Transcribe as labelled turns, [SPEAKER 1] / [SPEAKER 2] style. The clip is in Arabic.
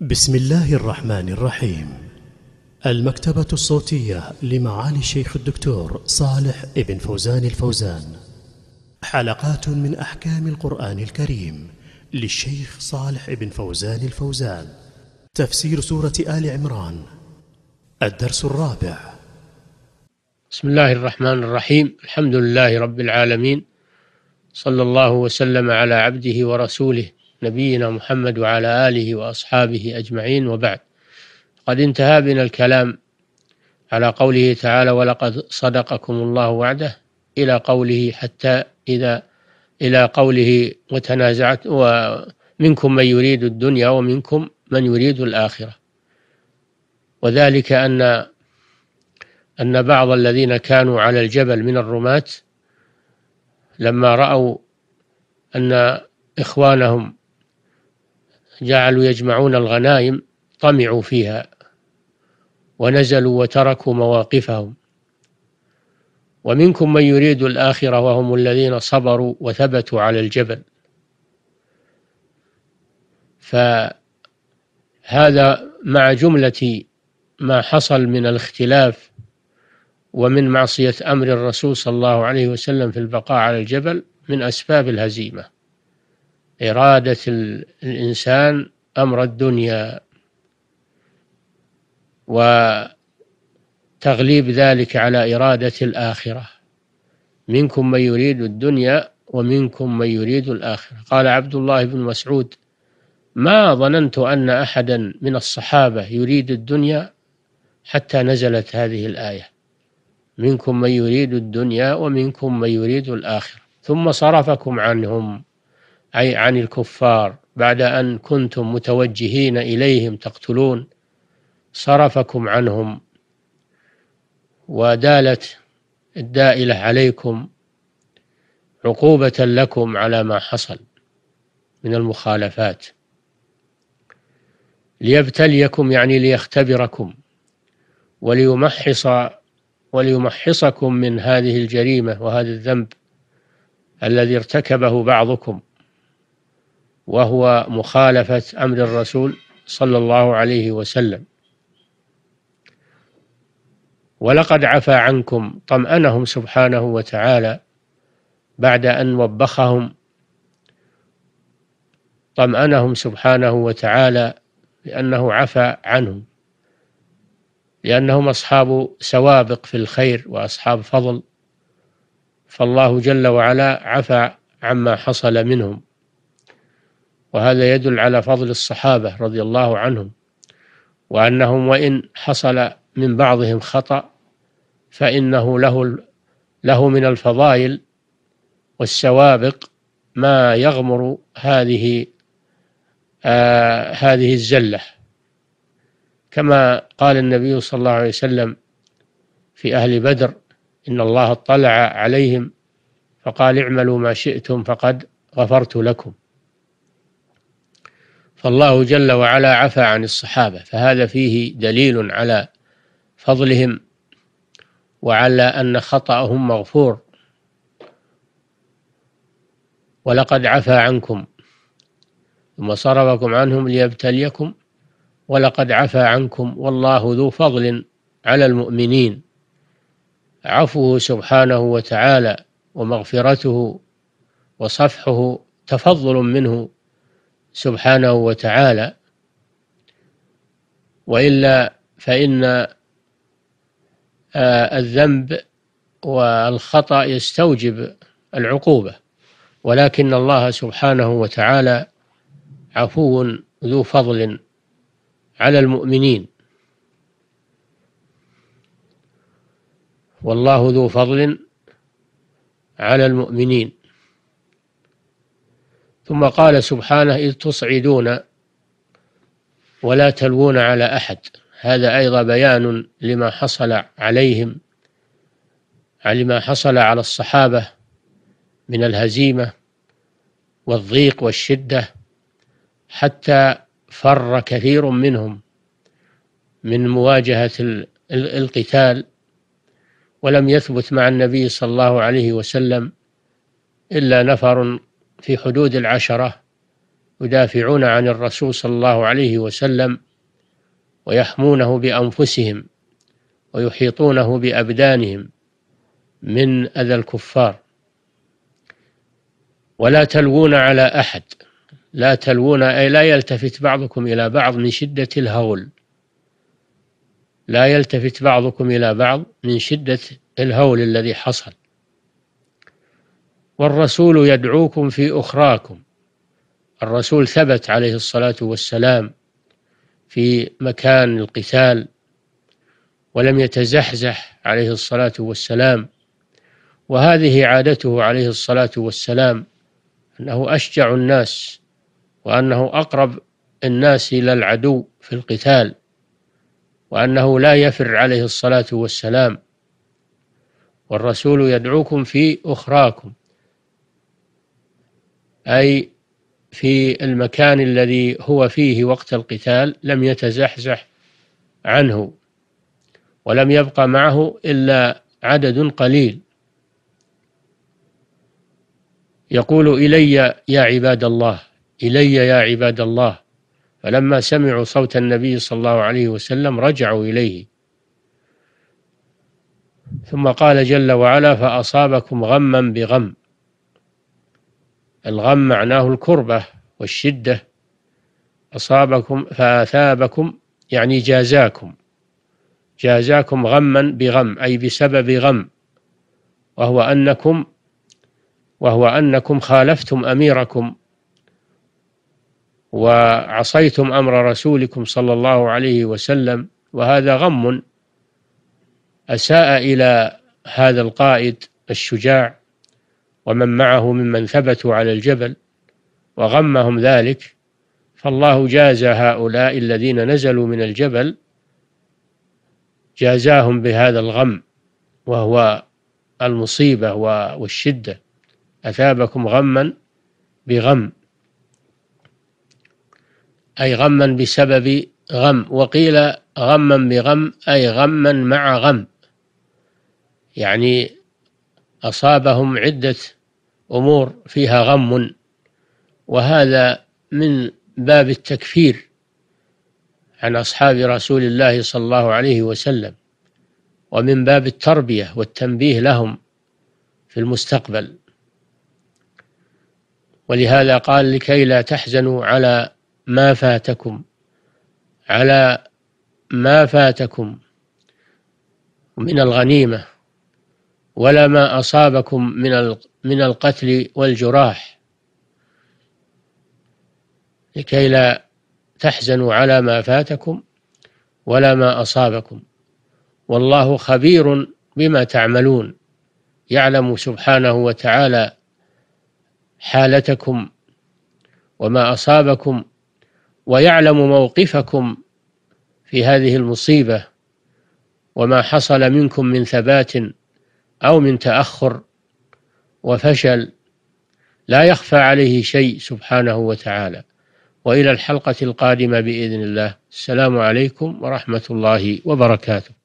[SPEAKER 1] بسم الله الرحمن الرحيم. المكتبة الصوتية لمعالي الشيخ الدكتور صالح ابن فوزان الفوزان. حلقات من أحكام القرآن الكريم للشيخ صالح ابن فوزان الفوزان. تفسير سورة آل عمران. الدرس الرابع.
[SPEAKER 2] بسم الله الرحمن الرحيم. الحمد لله رب العالمين. صلى الله وسلم على عبده ورسوله نبينا محمد وعلى آله وأصحابه أجمعين وبعد. قد انتهى بنا الكلام على قوله تعالى ولقد صدقكم الله وعده إلى قوله حتى إذا إلى قوله وتنازعت ومنكم من يريد الدنيا ومنكم من يريد الآخرة وذلك أن أن بعض الذين كانوا على الجبل من الرماة لما رأوا أن إخوانهم جعلوا يجمعون الغنائم طمعوا فيها ونزلوا وتركوا مواقفهم. ومنكم من يريد الآخرة وهم الذين صبروا وثبتوا على الجبل. فهذا مع جملة ما حصل من الاختلاف ومن معصية أمر الرسول صلى الله عليه وسلم في البقاء على الجبل من أسباب الهزيمة. إرادة الإنسان أمر الدنيا وتغليب ذلك على إرادة الآخرة. منكم من يريد الدنيا ومنكم من يريد الآخرة. قال عبد الله بن مسعود ما ظننت أن أحدا من الصحابة يريد الدنيا حتى نزلت هذه الآية. منكم من يريد الدنيا ومنكم من يريد الآخرة. ثم صرفكم عنهم. أي عن الكفار بعد أن كنتم متوجهين إليهم تقتلون صرفكم عنهم ودالت الدائلة عليكم عقوبة لكم على ما حصل من المخالفات. ليبتليكم يعني ليختبركم وليمحص وليمحصكم من هذه الجريمة وهذا الذنب الذي ارتكبه بعضكم. وهو مخالفة أمر الرسول صلى الله عليه وسلم. ولقد عفى عنكم طمأنهم سبحانه وتعالى بعد أن وبخهم طمأنهم سبحانه وتعالى لأنه عفى عنهم لأنهم أصحاب سوابق في الخير وأصحاب فضل فالله جل وعلا عفى عما حصل منهم. وهذا يدل على فضل الصحابة رضي الله عنهم وأنهم وإن حصل من بعضهم خطأ فإنه له له من الفضائل والسوابق ما يغمر هذه آه هذه الزلة. كما قال النبي صلى الله عليه وسلم في أهل بدر إن الله اطلع عليهم فقال اعملوا ما شئتم فقد غفرت لكم. فالله جل وعلا عفى عن الصحابة فهذا فيه دليل على فضلهم وعلى أن خطأهم مغفور. ولقد عفى عنكم ثم صرفكم عنهم ليبتليكم. ولقد عفى عنكم والله ذو فضل على المؤمنين. عفوه سبحانه وتعالى ومغفرته وصفحه تفضل منه. سبحانه وتعالى وإلا فإن آه، الذنب والخطأ يستوجب العقوبة. ولكن الله سبحانه وتعالى عفو ذو فضل على المؤمنين. والله ذو فضل على المؤمنين. ثم قال سبحانه إذ تصعدون ولا تلوون على أحد. هذا أيضا بيان لما حصل عليهم لما حصل على الصحابة من الهزيمة والضيق والشدة حتى فر كثير منهم من مواجهة القتال. ولم يثبت مع النبي صلى الله عليه وسلم إلا نفر في حدود العشرة يدافعون عن الرسول صلى الله عليه وسلم ويحمونه بأنفسهم ويحيطونه بأبدانهم من أذى الكفار. ولا تلوون على أحد. لا تلوون أي لا يلتفت بعضكم إلى بعض من شدة الهول. لا يلتفت بعضكم إلى بعض من شدة الهول الذي حصل. والرسول يدعوكم في أخراكم. الرسول ثبت عليه الصلاة والسلام في مكان القتال ولم يتزحزح عليه الصلاة والسلام. وهذه عادته عليه الصلاة والسلام أنه أشجع الناس وأنه أقرب الناس إلى العدو في القتال وأنه لا يفر عليه الصلاة والسلام. والرسول يدعوكم في أخراكم. أي في المكان الذي هو فيه وقت القتال لم يتزحزح عنه ولم يبقى معه إلا عدد قليل. يقول إلي يا عباد الله إلي يا عباد الله. فلما سمعوا صوت النبي صلى الله عليه وسلم رجعوا إليه. ثم قال جل وعلا فأصابكم غما بغم. الغم معناه الكربة والشدة. أصابكم فأثابكم يعني جازاكم. جازاكم غما بغم أي بسبب غم. وهو أنكم وهو أنكم خالفتم أميركم. وعصيتم أمر رسولكم صلى الله عليه وسلم وهذا غم أساء إلى هذا القائد الشجاع. ومن معه ممن ثبتوا على الجبل وغمهم ذلك فالله جاز هؤلاء الذين نزلوا من الجبل جازاهم بهذا الغم وهو المصيبة والشدة. أثابكم غما بغم. أي غما بسبب غم. وقيل غما بغم أي غما مع غم. يعني أصابهم عدة أمور فيها غم وهذا من باب التكفير عن أصحاب رسول الله صلى الله عليه وسلم ومن باب التربية والتنبيه لهم في المستقبل. ولهذا قال لكي لا تحزنوا على ما فاتكم على ما فاتكم من الغنيمة ولا ما أصابكم من من القتل والجراح. لكي لا تحزنوا على ما فاتكم ولا ما أصابكم. والله خبير بما تعملون. يعلم سبحانه وتعالى حالتكم وما أصابكم ويعلم موقفكم في هذه المصيبة وما حصل منكم من ثبات أو من تأخر وفشل لا يخفى عليه شيء سبحانه وتعالى. وإلى الحلقة القادمة بإذن الله. السلام عليكم ورحمة الله وبركاته.